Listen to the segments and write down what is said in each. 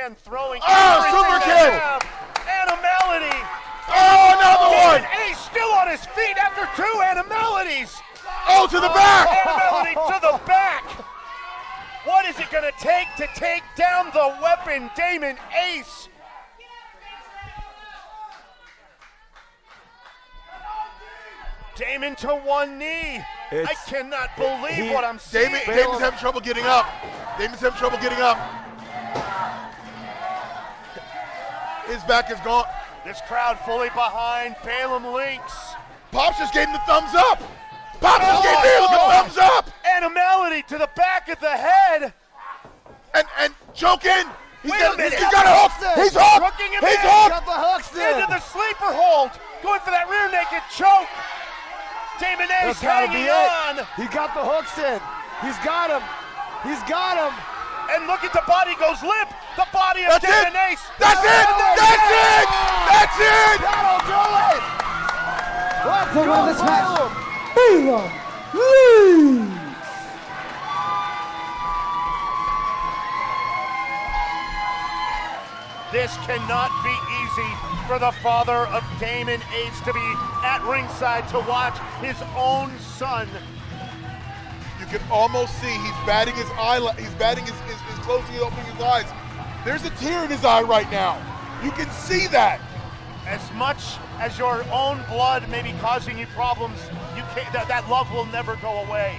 man throwing. Oh, super they kick! have. Animality. Oh, another one! And he's still on his feet after two animalities. Oh, to the oh, back! Animality to the back. What is it going to take to take down the weapon, Damon Ace? Damon to one knee. I cannot believe he- what I'm seeing. Damon, Damon's having trouble getting up. Damon's having trouble getting up. His back is gone. This crowd fully behind Baylum Lynx. Pops just gave him the thumbs up. Pops just gave Oh, Baylum oh. the thumbs up. Animality to the back of the head. And and choking. He's Wait got, a minute. He's got a hook. He's hooked. He's in. hooked. Got the hooks in. Into in. the sleeper hold. Going for that rear naked choke. Damon Ace That's hanging on. He got the hooks in. He's got him. He's got him. And look at the body goes limp. The body of That's it. Damon Ace. That's it. That's it. That's it. That'll do it. Let's To go, win this match, Baylum. Baylum leads. This cannot be easy for the father of Damon Ace to be at ringside to watch his own son. You can almost see he's batting his eye. He's batting his, his, his closing and opening his eyes. There's a tear in his eye right now. You can see that. As much as your own blood may be causing you problems, you can't, that, that love will never go away.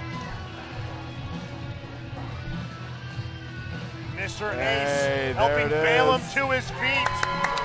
Mr. Hey, Ace helping Baylum to his feet.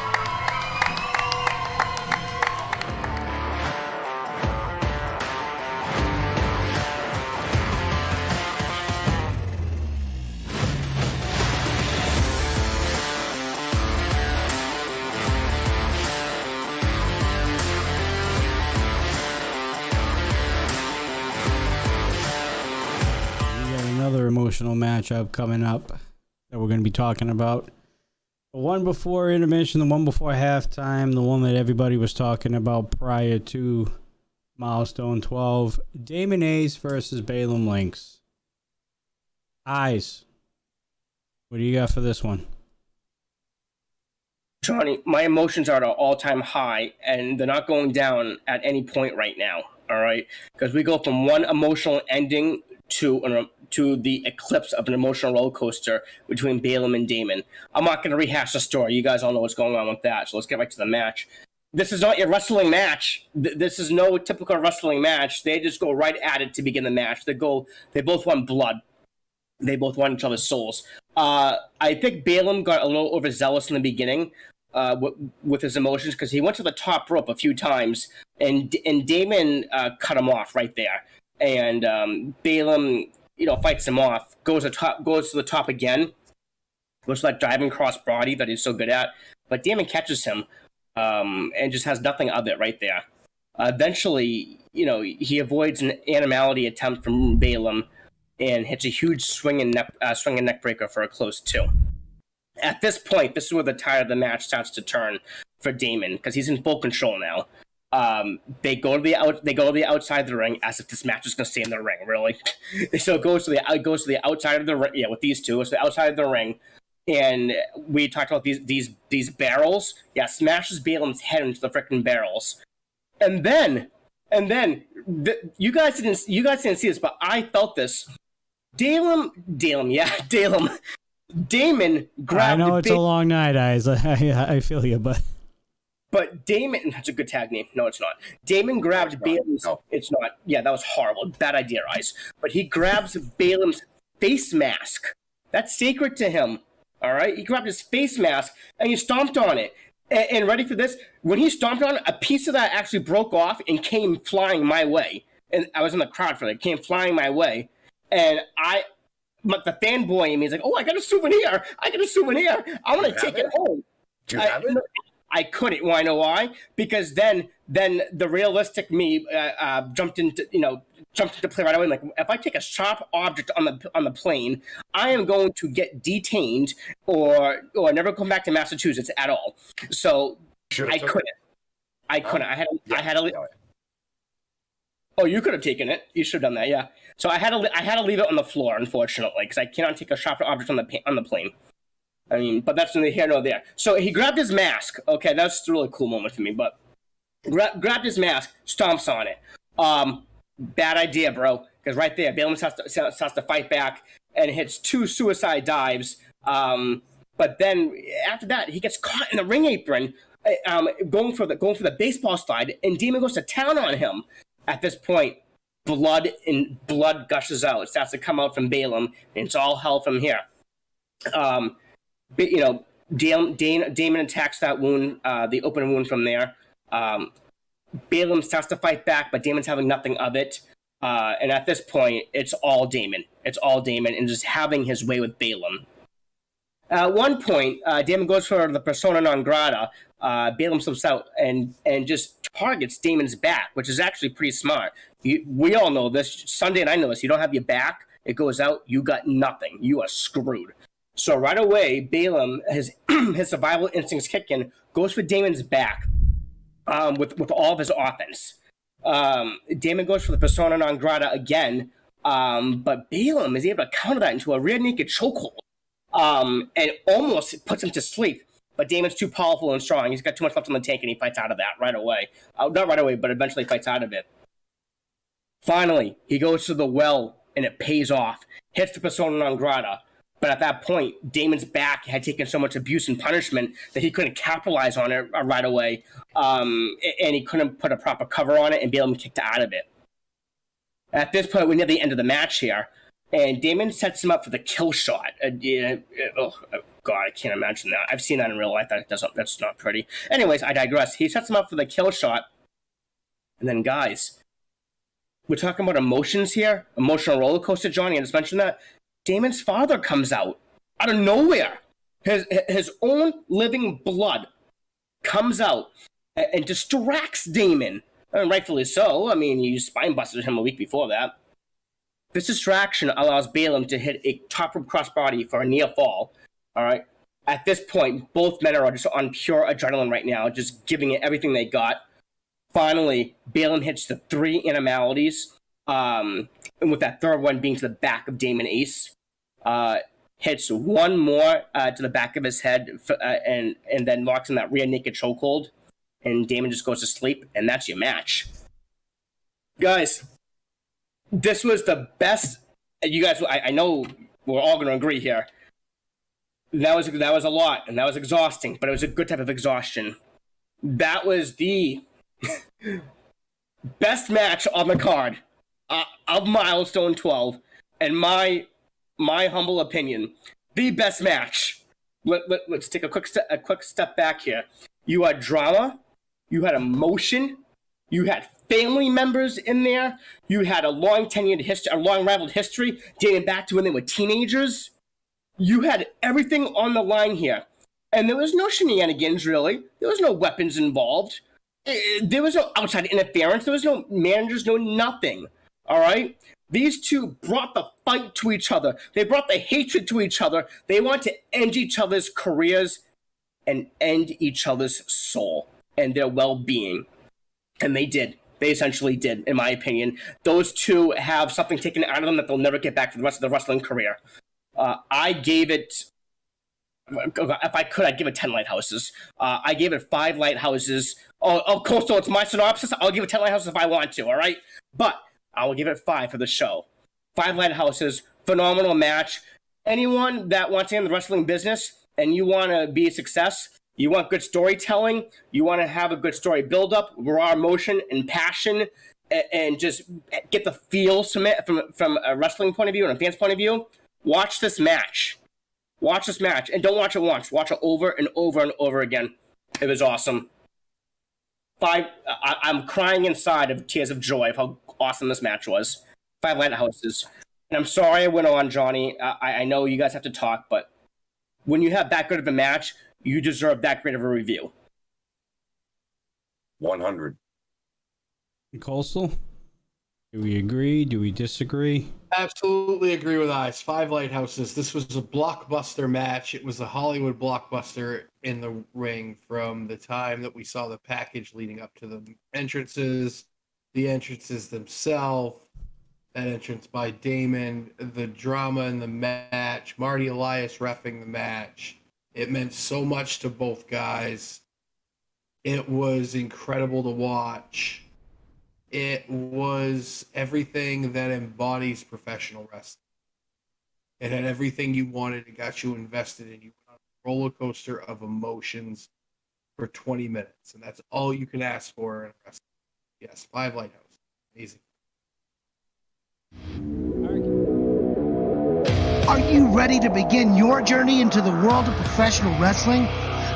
Emotional matchup coming up that we're going to be talking about. The one before intermission, the one before halftime, the one that everybody was talking about prior to milestone 12. Damon Ace versus Baylum Lynx. Eyes. What do you got for this one? Johnny, my emotions are at an all-time high, and they're not going down at any point right now. All right, because we go from one emotional ending to an, to the eclipse of an emotional roller coaster between Baylum and Damon. I'm not going to rehash the story. You guys all know what's going on with that. So let's get right to the match. This is not your wrestling match. Th- This is no typical wrestling match. They just go right at it to begin the match. They go. They both want blood they both want each other's souls. Uh, I think Baylum got a little overzealous in the beginning uh, w- with his emotions because he went to the top rope a few times, and and Damon uh, cut him off right there. And um, Baylum, you know, fights him off, goes to top, goes to the top again, to that driving cross body that he's so good at. But Damon catches him um, and just has nothing of it right there. Uh, eventually, you know, he avoids an animality attempt from Baylum and hits a huge swing and neck, uh, swing and neck breaker for a close two. At this point, this is where the tide of the match starts to turn for Damon because he's in full control now. Um, they go to the out, they go to the outside of the ring as if this match is going to stay in the ring. Really, so it goes to the it goes to the outside of the ring. Yeah, with these two, it's the outside of the ring, and we talked about these these these barrels. Yeah, smashes Baylum's head into the freaking barrels, and then and then th- you guys didn't you guys didn't see this, but I felt this. Dalem, Dalem, yeah, Dalem. Damon grabbed. I know it's a long night, Eyes. I, I feel you, but but Damon, that's a good tag name. No, it's not. Damon grabbed Baylum's. No. It's not. Yeah, that was horrible. Bad idea, Ice. But he grabs Baylum's face mask. That's sacred to him. All right. He grabbed his face mask and he stomped on it. And, and ready for this? When he stomped on it, a piece of that actually broke off and came flying my way. And I was in the crowd for that. It came flying my way, and I. But the fanboy in me is like, "Oh, I got a souvenir! I got a souvenir! I want to take it home." Do you I, have it? I couldn't. Why know why? Because then, then the realistic me uh, uh, jumped into you know jumped into play right away. Like if I take a sharp object on the on the plane, I am going to get detained or or never come back to Massachusetts at all. So I couldn't. I couldn't. I had I had a. Oh, you could have taken it. You should have done that. Yeah. So I had to I had to leave it on the floor, unfortunately, because I cannot take a sharp object on the pa- on the plane. I mean, but that's neither here nor there. So he grabbed his mask. Okay, that's a really cool moment for me. But gra- grabbed his mask, stomps on it. Um, bad idea, bro. Because right there, Baylum starts to, starts to fight back and hits two suicide dives. Um, but then after that, he gets caught in the ring apron, uh, um, going for the going for the baseball slide, and Demon goes to town on him. At this point, blood and blood gushes out. It starts to come out from Baylum, and it's all hell from here. Um, you know, Damon, Damon attacks that wound, uh, the open wound from there. Um, Baylum starts to fight back, but Damon's having nothing of it. Uh, and at this point, it's all Damon. It's all Damon and just having his way with Baylum. At one point, uh, Damon goes for the persona non grata. Uh, Baylum slips out and, and just targets Damon's back, which is actually pretty smart. You, we all know this. Sunday and I know this. You don't have your back, it goes out, you got nothing. You are screwed. So right away, Baylum, his, his survival instincts kick in, goes for Damon's back um, with, with all of his offense. Um, Damon goes for the persona non grata again, um, but Baylum is able to counter that into a rear naked chokehold um, and almost puts him to sleep. But Damon's too powerful and strong. He's got too much left in the tank, and he fights out of that right away. Uh, not right away, but eventually fights out of it. Finally, he goes to the well, and it pays off. Hits the persona non grata. But at that point, Damon's back had taken so much abuse and punishment that he couldn't capitalize on it uh, right away, um, and he couldn't put a proper cover on it, and be able Baylum kicked out of it. At this point, we're near the end of the match here, and Damon sets him up for the kill shot. Uh, yeah, oh, God, I can't imagine that. I've seen that in real life. That doesn't. That's not pretty. Anyways, I digress. He sets him up for the kill shot, and then guys, we're talking about emotions here, emotional roller coaster. Johnny, I just mentioned that. Damon's father comes out out of nowhere. His his own living blood comes out and, and distracts Damon, and rightfully so. I mean, you spine busted him a week before that. This distraction allows Baylum to hit a top rope crossbody for a near fall. All right. At this point, both men are just on pure adrenaline right now, just giving it everything they got. Finally, Baylum hits the three animalities, um, and with that third one being to the back of Damon Ace. Uh, hits one more uh, to the back of his head, uh, and and then locks in that rear naked chokehold, and Damon just goes to sleep, and that's your match, guys. This was the best. You guys, I, I know we're all going to agree here. That was that was a lot, and that was exhausting, but it was a good type of exhaustion. That was the best match on the card uh, of Milestone 12, and my my humble opinion, the best match. Let, let, let's take a quick step a quick step back here. You had drama, you had emotion, you had family members in there, you had a long tenured history, a long rivaled history dating back to when they were teenagers. You had everything on the line here, and there was no shenanigans really. There was no weapons involved. There was no outside interference. There was no managers, no nothing. All right. These two brought the fight to each other. They brought the hatred to each other. They want to end each other's careers and end each other's soul and their well being. And they did. They essentially did, in my opinion. Those two have something taken out of them that they'll never get back for the rest of their wrestling career. Uh, I gave it. If I could, I'd give it 10 lighthouses. Uh, I gave it five lighthouses. Oh, oh, Coastal, it's my synopsis. I'll give it 10 lighthouses if I want to, all right? But I will give it five for the show. Five lighthouses, phenomenal match. Anyone that wants to in the wrestling business and you want to be a success, you want good storytelling, you want to have a good story build up, raw emotion and passion, a- and just get the feel from it from, from a wrestling point of view and a fan's point of view, watch this match. Watch this match and don't watch it once. Watch it over and over and over again. It was awesome. Five. I, I'm crying inside of tears of joy of how awesome this match was. Five lighthouses. And I'm sorry I went on, Johnny. I, I know you guys have to talk, but when you have that good of a match, you deserve that great of a review. 100. Coastal? Do we agree? Do we disagree? Absolutely agree with Ice. Five Lighthouses. This was a blockbuster match. It was a Hollywood blockbuster in the ring from the time that we saw the package leading up to the entrances, the entrances themselves, that entrance by Damon, the drama in the match, Marty Elias refing the match. It meant so much to both guys. It was incredible to watch. It was everything that embodies professional wrestling. It had everything you wanted. It got you invested in. You a roller coaster of emotions for 20 minutes, and that's all you can ask for in wrestling. Yes, five lighthouse, amazing. Are you ready to begin your journey into the world of professional wrestling?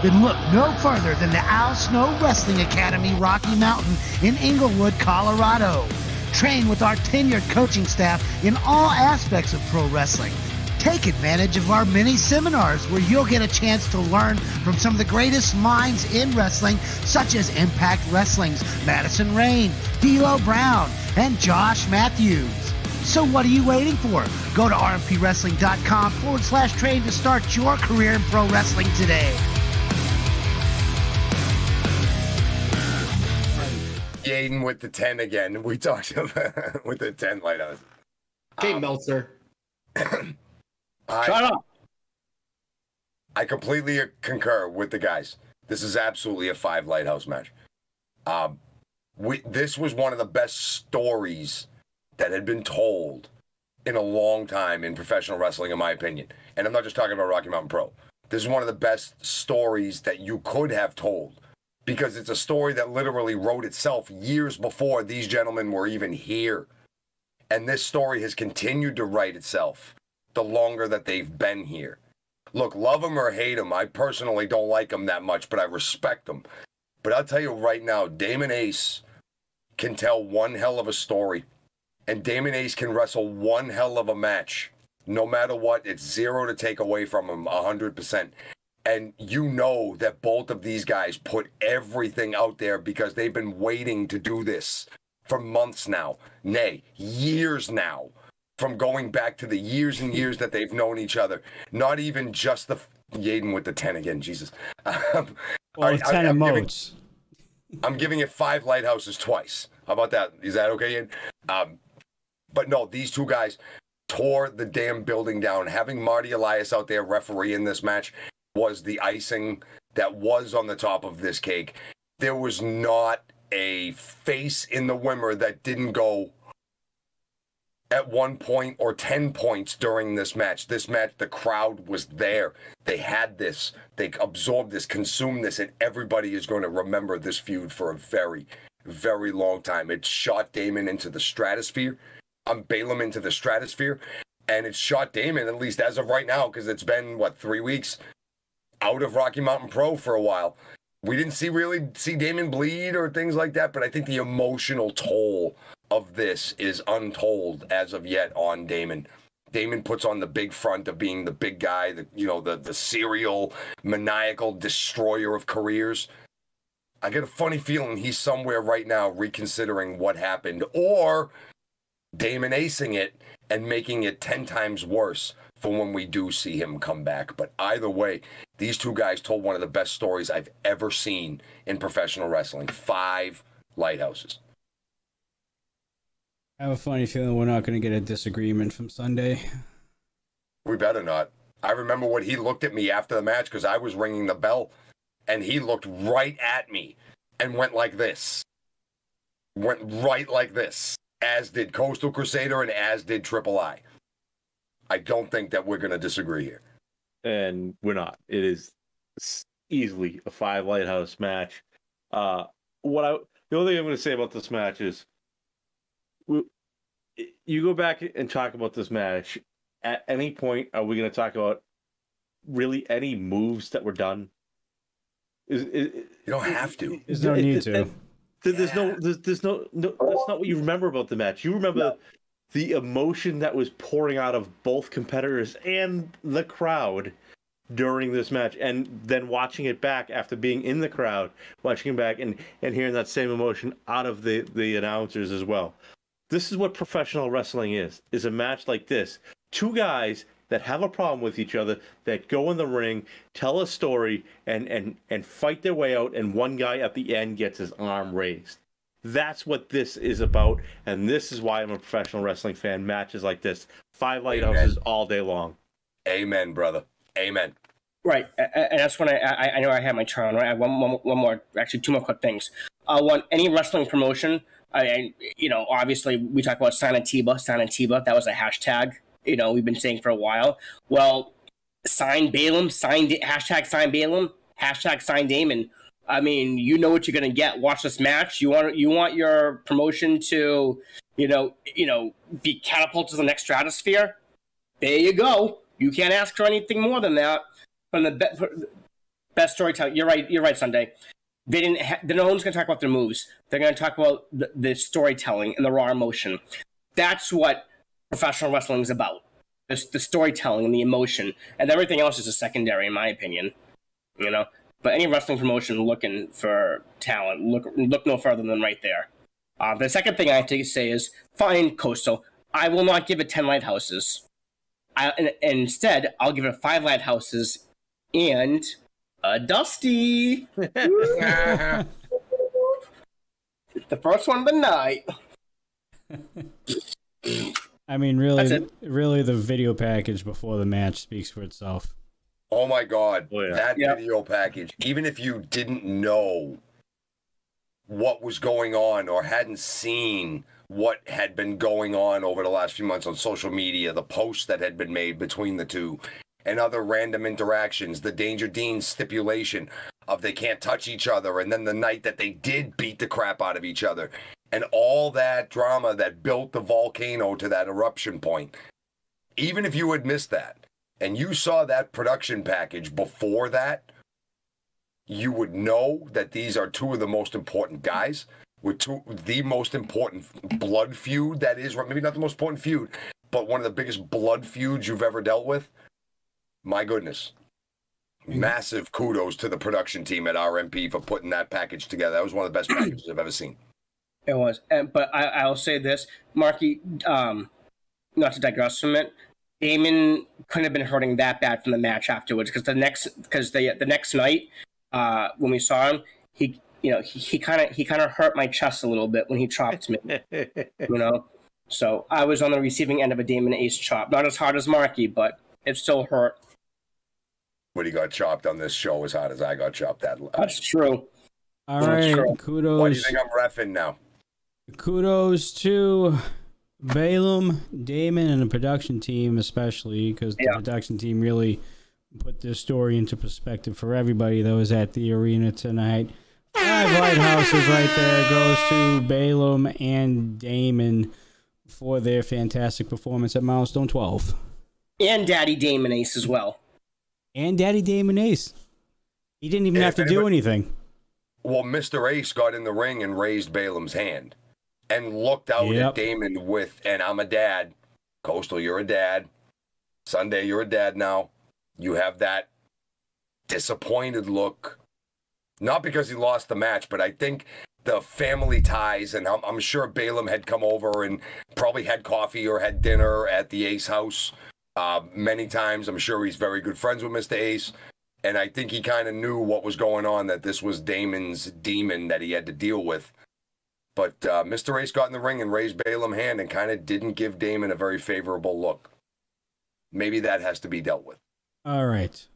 Then look no further than the Al Snow Wrestling Academy Rocky Mountain in Englewood, Colorado. Train with our tenured coaching staff in all aspects of pro wrestling. Take advantage of our mini seminars where you'll get a chance to learn from some of the greatest minds in wrestling, such as Impact Wrestling's Madison Rayne, D'Lo Brown, and Josh Matthews. So what are you waiting for? Go to rmpwrestling.com forward slash train to start your career in pro wrestling today. Yaden with the 10 again. We talked about with the 10 lighthouse. Hey, Meltzer. I, Shut up. I completely concur with the guys. This is absolutely a five lighthouse match. Um, we this was one of the best stories that had been told in a long time in professional wrestling, in my opinion. And I'm not just talking about Rocky Mountain Pro. This is one of the best stories that you could have told because it's a story that literally wrote itself years before these gentlemen were even here. And this story has continued to write itself the longer that they've been here. Look, love them or hate them, I personally don't like them that much, but I respect them. But I'll tell you right now, Damon Ace can tell one hell of a story, and Damon Ace can wrestle one hell of a match. No matter what, it's zero to take away from him, 100%. And you know that both of these guys put everything out there because they've been waiting to do this for months now, nay, years now from going back to the years and years that they've known each other. Not even just the Yaden with the ten again, Jesus. Um, Well, I- it's 10 I- I'm giving- emotes. I'm giving it five lighthouses twice. How about that? Is that okay? Um, but no, these two guys tore the damn building down. Having Marty Elias out there referee in this match was the icing that was on the top of this cake. There was not a face in the Wimmer that didn't go at one point or 10 points during this match. This match, the crowd was there. They had this, they absorbed this, consumed this, and everybody is going to remember this feud for a very, very long time. It shot Damon into the stratosphere. I'm Baylum into the stratosphere. And it's shot Damon, at least as of right now, because it's been, what, three weeks out of Rocky Mountain Pro for a while. We didn't see really see Damon bleed or things like that, but I think the emotional toll of this is untold as of yet on Damon. Damon puts on the big front of being the big guy, the you know, the the serial maniacal destroyer of careers. I get a funny feeling he's somewhere right now reconsidering what happened or Damon acing it and making it 10 times worse for when we do see him come back. But either way, these two guys told one of the best stories I've ever seen in professional wrestling. Five lighthouses. I have a funny feeling we're not going to get a disagreement from Sunday. We better not. I remember when he looked at me after the match because I was ringing the bell and he looked right at me and went like this. Went right like this, as did Coastal Crusader and as did Triple I. I don't think that we're going to disagree here. and we're not. It is easily a five lighthouse match. Uh, what I the only thing I'm going to say about this match is, we, you go back and talk about this match. At any point, are we going to talk about really any moves that were done? Is, is You don't have to. There's no need it- to. There's no, there's, there's no, no. That's not what you remember about the match. You remember the emotion that was pouring out of both competitors and the crowd during this match, and then watching it back after being in the crowd, watching it back and and hearing that same emotion out of the the announcers as well. This is what professional wrestling is: is a match like this. Two guys that have a problem with each other that go in the ring, tell a story, and and and fight their way out, and one guy at the end gets his arm raised. That's what this is about, and this is why I'm a professional wrestling fan. Matches like this, five lighthouses all day long. Amen, brother. Amen. Right, a- a- and that's when I, I I know I have my turn. Right, I have one, one, one more, actually two more quick things. Uh, want any wrestling promotion, I, I you know, obviously we talk about Silent Tiba, Silent Tiba. That was a hashtag. You know, we've been saying for a while. Well, sign Baylum, sign hashtag sign Baylum, hashtag sign Damon. I mean, you know what you're gonna get. Watch this match. You want you want your promotion to, you know, you know, be catapulted to the next stratosphere. There you go. You can't ask for anything more than that from the be- best storytelling. You're right. You're right, Sunday. They didn't. Ha- no one's going to talk about their moves. They're going to talk about the, the storytelling and the raw emotion. That's what professional wrestling is about. The, the storytelling and the emotion, and everything else is a secondary, in my opinion. You know. But any wrestling promotion looking for talent, look look no further than right there. Uh, the second thing I have to say is, fine, Coastal. I will not give it ten lighthouses. I, and, and instead, I'll give it five lighthouses and a dusty. the first one of the night. I mean, really, really, the video package before the match speaks for itself. Oh my God. Oh, yeah. That Yep. video package, even if you didn't know what was going on or hadn't seen what had been going on over the last few months on social media, the posts that had been made between the two, and other random interactions, the Danger Dean stipulation of they can't touch each other, and then the night that they did beat the crap out of each other, and all that drama that built the volcano to that eruption point. Even if you had missed that, and you saw that production package before that, you would know that these are two of the most important guys with two the most important blood feud that is maybe not the most important feud, but one of the biggest blood feuds you've ever dealt with. My goodness. Massive kudos to the production team at RMP for putting that package together. That was one of the best packages I've ever seen. It was, and, but I, I'll say this, Marky. Um, not to digress from it, Damon couldn't have been hurting that bad from the match afterwards because the next because the the next night uh, when we saw him, he you know he kind of he kind of hurt my chest a little bit when he chopped me. you know, so I was on the receiving end of a Damon Ace chop, not as hard as Marky, but it still hurt. But he got chopped on this show as hard as I got chopped that. That's true. All That's right, true. Why do you think I'm refing now? kudos to Baylum, Damon, and the production team, especially because the Yeah. production team really put this story into perspective for everybody that was at the arena tonight. Five lighthouses right there goes to Baylum and Damon for their fantastic performance at Milestone 12. And Daddy Damon Ace as well. And Daddy Damon Ace. He didn't even have to if do anything. Well, Mr. Ace got in the ring and raised Baylum's hand and looked out Yep. at Damon with, and I'm a dad. Coastal, you're a dad. Sunday, you're a dad now. You have that disappointed look. Not because he lost the match, but I think the family ties, and I'm, I'm sure Baylum had come over and probably had coffee or had dinner at the Ace house uh, many times. I'm sure he's very good friends with Mr. Ace. And I think he kind of knew what was going on, that this was Damon's demon that he had to deal with. But uh, Mr. Ace got in the ring and raised Baylum hand and kind of didn't give Damon a very favorable look. Maybe that has to be dealt with. All right.